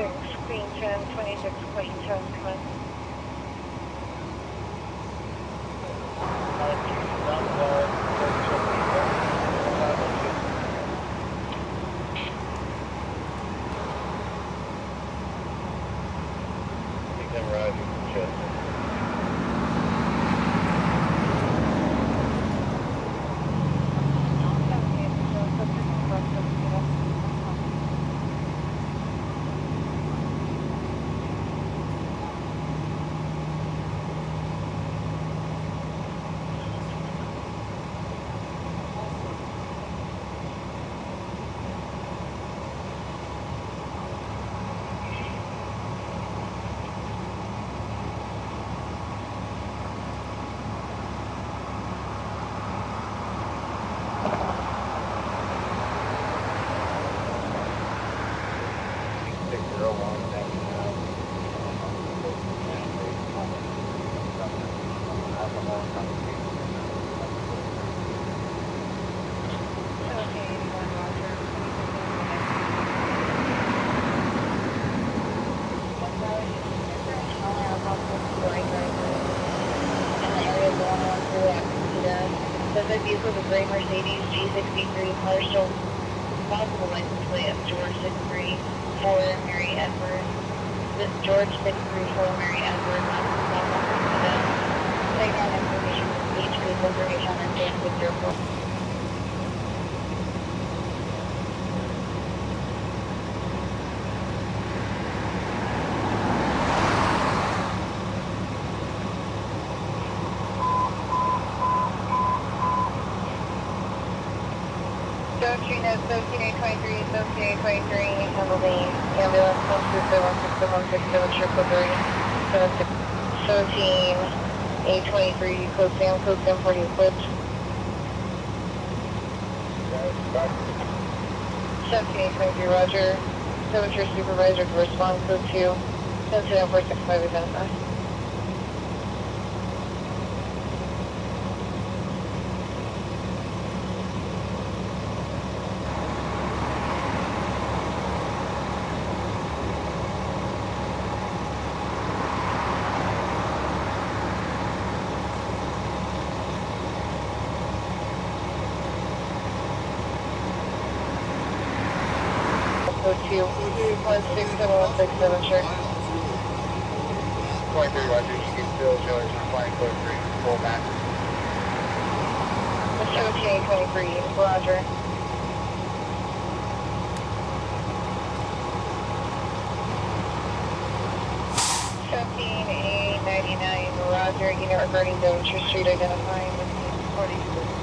1026 Clayton Town, come in. Okay, 81 Roger. Suspect vehicle is a gray Mercedes G63 partial possible license plate of George 63 for Mary Edwards. This George 63 for Mary Edwards. On from each vehicle information and stand with your Thirteen at thirteen eight twenty three, thirteen eight twenty three, handle the ambulance one two seven eight twenty three, code Sam, code Sam forty equipped. Seventeen eight twenty three, Roger. Seven your supervisor to respond, code two, seven seven two, one six seven one six seven, sure. 23 Roger, you can still show us flying code 3, full back. Seventeen twenty three, Roger. Seventeen eight ninety nine, Roger, unit regarding Devonshire Street identifying the party to the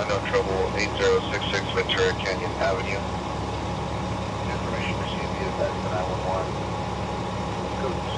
unknown trouble 8066 Ventura Canyon Avenue. Information received via 911.